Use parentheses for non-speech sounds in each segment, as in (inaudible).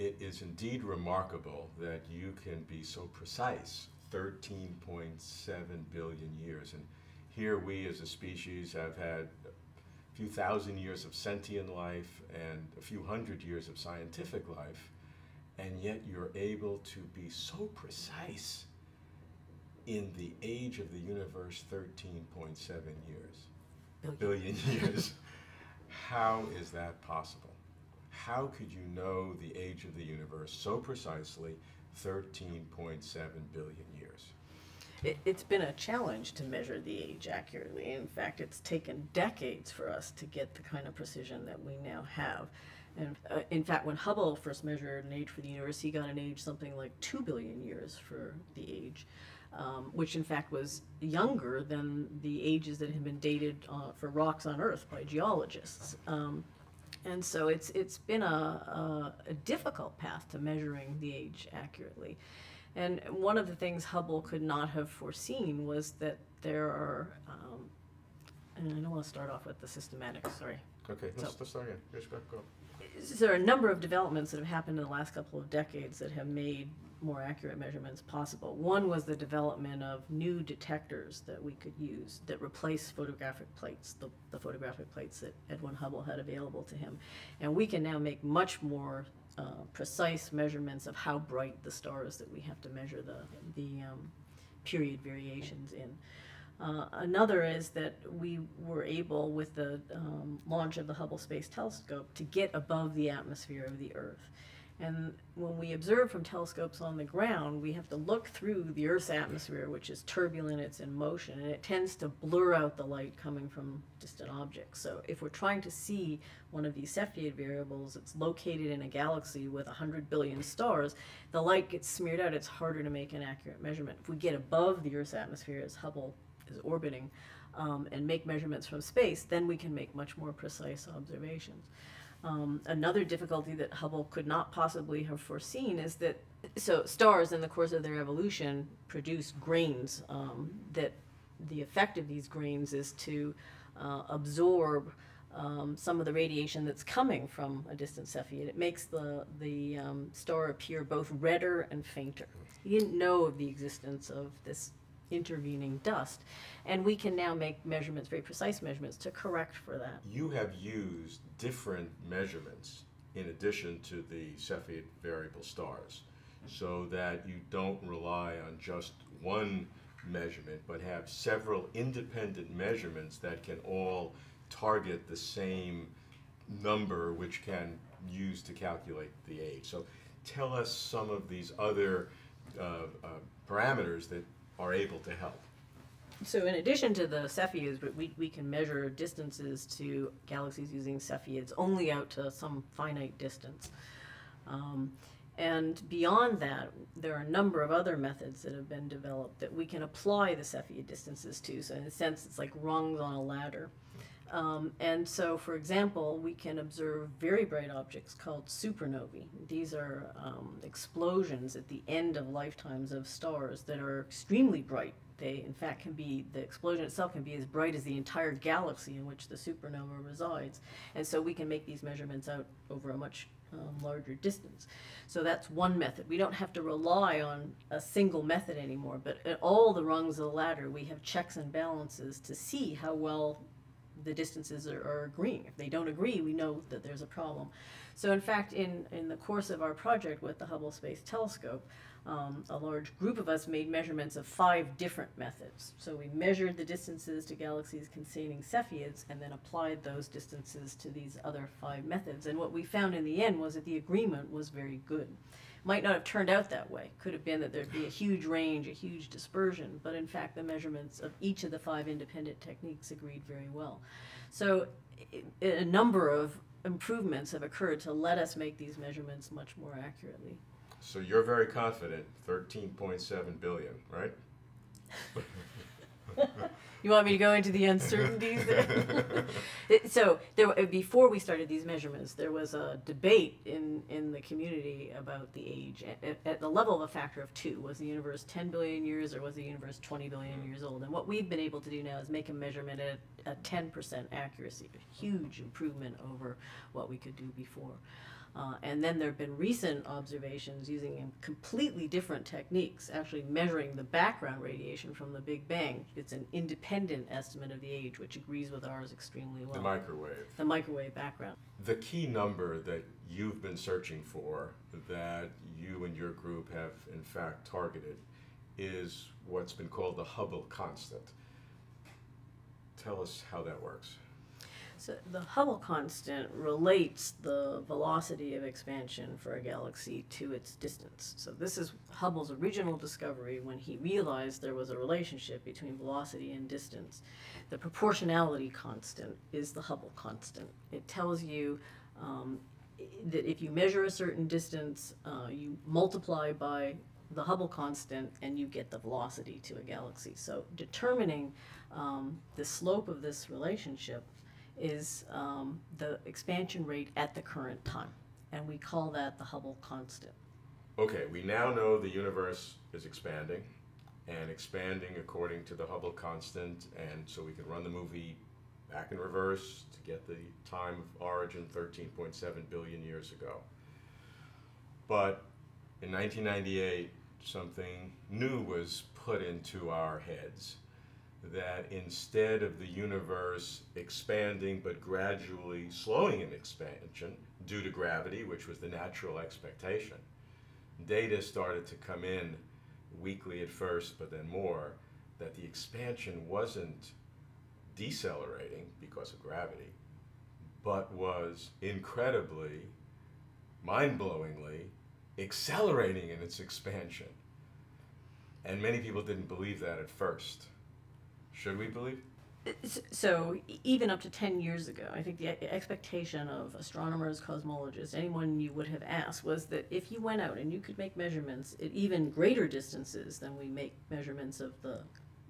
it is indeed remarkable that you can be so precise 13.7 billion years. And here we as a species have had a few thousand years of sentient life and a few hundred years of scientific life, and yet you're able to be so precise in the age of the universe 13.7 years, billion, billion years. (laughs) How is that possible? How could you know the age of the universe so precisely 13.7 billion years? It, has been a challenge to measure the age accurately. In fact, it's taken decades for us to get the kind of precision that we now have. And uh, in fact, when Hubble first measured an age for the universe, he got an age something like 2 billion years for the age, um, which in fact was younger than the ages that had been dated uh, for rocks on Earth by geologists. Um, and so it's, it's been a, a, a, difficult path to measuring the age accurately. And one of the things Hubble could not have foreseen was that there are, um, and I don't want to start off with the systematic, sorry. Okay, let's, so, let's start again. Yes, go, there are a number of developments that have happened in the last couple of decades that have made more accurate measurements possible. One was the development of new detectors that we could use that replace photographic plates, the, the photographic plates that Edwin Hubble had available to him. And we can now make much more uh, precise measurements of how bright the stars that we have to measure the, the um, period variations in. Uh, another is that we were able, with the um, launch of the Hubble Space Telescope, to get above the atmosphere of the Earth. And when we observe from telescopes on the ground, we have to look through the Earth's atmosphere, which is turbulent, it's in motion, and it tends to blur out the light coming from distant objects. So if we're trying to see one of these Cepheid variables, it's located in a galaxy with 100 billion stars, the light gets smeared out, it's harder to make an accurate measurement. If we get above the Earth's atmosphere, as Hubble is orbiting, um, and make measurements from space, then we can make much more precise observations. Um, another difficulty that Hubble could not possibly have foreseen is that so stars in the course of their evolution produce grains um, that the effect of these grains is to uh, absorb um, some of the radiation that's coming from a distant Cepheid. It makes the, the um, star appear both redder and fainter. He didn't know of the existence of this intervening dust. And we can now make measurements, very precise measurements, to correct for that. You have used different measurements in addition to the Cepheid variable stars so that you don't rely on just one measurement but have several independent measurements that can all target the same number which can use to calculate the age. So tell us some of these other uh, uh, parameters that are able to help. So in addition to the Cepheids, but we, we can measure distances to galaxies using Cepheids only out to some finite distance. Um, and beyond that, there are a number of other methods that have been developed that we can apply the Cepheid distances to. So in a sense, it's like rungs on a ladder. Um, and so, for example, we can observe very bright objects called supernovae. These are um, explosions at the end of lifetimes of stars that are extremely bright. They, in fact, can be, the explosion itself can be as bright as the entire galaxy in which the supernova resides. And so we can make these measurements out over a much um, larger distance. So that's one method. We don't have to rely on a single method anymore, but at all the rungs of the ladder, we have checks and balances to see how well the distances are, are, agreeing. If they don't agree, we know that there's a problem. So in fact, in, in the course of our project with the Hubble Space Telescope, um, a large group of us made measurements of five different methods. So we measured the distances to galaxies containing Cepheids and then applied those distances to these other five methods. And what we found in the end was that the agreement was very good might not have turned out that way. Could have been that there'd be a huge range, a huge dispersion, but in fact the measurements of each of the five independent techniques agreed very well. So a number of improvements have occurred to let us make these measurements much more accurately. So you're very confident, 13.7 billion, right? (laughs) You want me to go into the uncertainties? (laughs) so there, uh, before we started these measurements, there was a debate in, in the community about the age. At, at, the level of a factor of two, was the universe 10 billion years or was the universe 20 billion mm. years old? And what we've been able to do now is make a measurement at a 10% accuracy, a huge improvement over what we could do before. Uh, and then there have been recent observations using completely different techniques, actually measuring the background radiation from the Big Bang. It's an independent estimate of the age, which agrees with ours extremely well. The microwave. The microwave background. The key number that you've been searching for, that you and your group have in fact targeted, is what's been called the Hubble constant. Tell us how that works. So the Hubble constant relates the velocity of expansion for a galaxy to its distance. So this is Hubble's original discovery when he realized there was a relationship between velocity and distance. The proportionality constant is the Hubble constant. It tells you um, that if you measure a certain distance, uh, you multiply by the Hubble constant and you get the velocity to a galaxy. So determining um, the slope of this relationship is um, the expansion rate at the current time. And we call that the Hubble constant. Okay, we now know the universe is expanding and expanding according to the Hubble constant, and so we can run the movie back in reverse to get the time of origin 13.7 billion years ago. But in 1998, something new was put into our heads that instead of the universe expanding but gradually slowing in expansion due to gravity, which was the natural expectation, data started to come in weekly at first, but then more, that the expansion wasn't decelerating because of gravity, but was incredibly, mind blowingly accelerating in its expansion. And many people didn't believe that at first. Should we believe? So even up to 10 years ago, I think the expectation of astronomers, cosmologists, anyone you would have asked was that if you went out and you could make measurements at even greater distances than we make measurements of the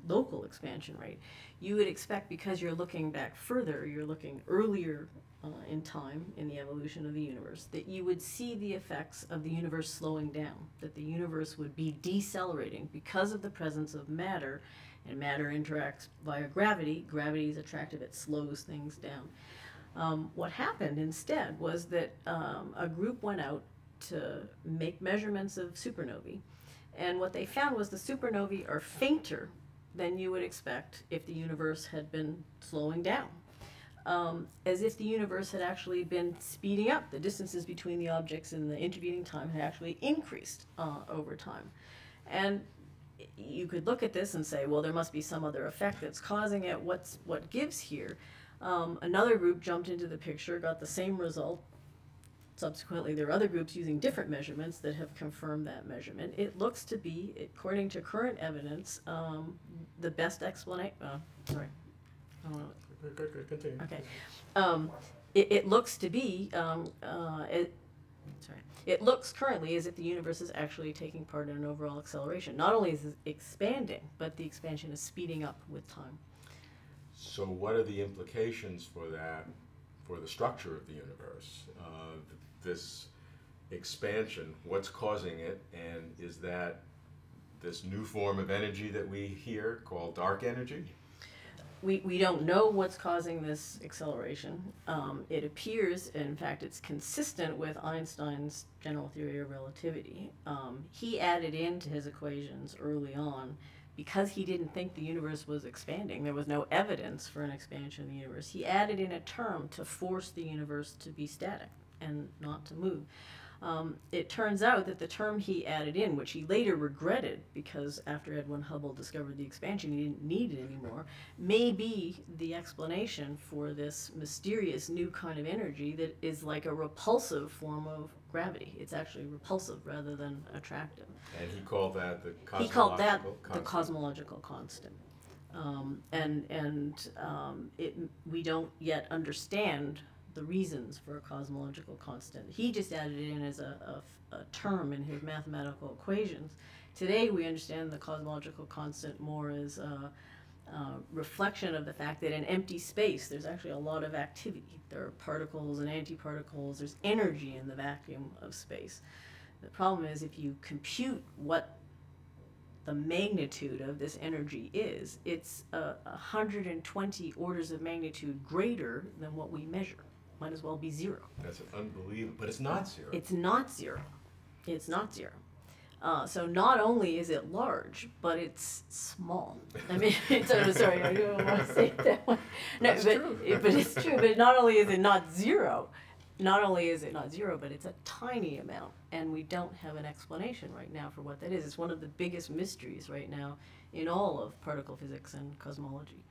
local expansion rate, you would expect because you're looking back further, you're looking earlier uh, in time in the evolution of the universe, that you would see the effects of the universe slowing down, that the universe would be decelerating because of the presence of matter and matter interacts via gravity. Gravity is attractive, it slows things down. Um, what happened instead was that um, a group went out to make measurements of supernovae, and what they found was the supernovae are fainter than you would expect if the universe had been slowing down. Um, as if the universe had actually been speeding up. The distances between the objects in the intervening time had actually increased uh, over time. And you could look at this and say, well, there must be some other effect that's causing it. What's what gives here? Um, another group jumped into the picture, got the same result. Subsequently, there are other groups using different measurements that have confirmed that measurement. It looks to be, according to current evidence, um, the best explanation. Uh, sorry. Continue. Okay. Um, it, it looks to be um, uh, it, sorry. It looks currently as if the universe is actually taking part in an overall acceleration. Not only is it expanding, but the expansion is speeding up with time. So, what are the implications for that, for the structure of the universe? Uh, this expansion, what's causing it, and is that this new form of energy that we hear called dark energy? We, we don't know what's causing this acceleration. Um, it appears, in fact, it's consistent with Einstein's general theory of relativity. Um, he added into his equations early on because he didn't think the universe was expanding. There was no evidence for an expansion of the universe. He added in a term to force the universe to be static and not to move. Um, it turns out that the term he added in, which he later regretted because after Edwin Hubble discovered the expansion, he didn't need it anymore, may be the explanation for this mysterious new kind of energy that is like a repulsive form of gravity. It's actually repulsive rather than attractive. And he called that the cosmological He called that constant. the cosmological constant. Um, and and um, it, we don't yet understand the reasons for a cosmological constant. He just added it in as a, a, a, term in his mathematical equations. Today we understand the cosmological constant more as a, a reflection of the fact that in empty space there's actually a lot of activity. There are particles and antiparticles, there's energy in the vacuum of space. The problem is if you compute what the magnitude of this energy is, it's uh, 120 orders of magnitude greater than what we measure. Might as well be zero. That's unbelievable, but it's not zero. It's not zero. It's not zero. Uh, so not only is it large, but it's small. I mean, (laughs) it's, oh, sorry, I don't want to say it that way. (laughs) No, That's but true. it- but it's true. But not only is it not zero, not only is it not zero, but it's a tiny amount, and we don't have an explanation right now for what that is. It's one of the biggest mysteries right now in all of particle physics and cosmology.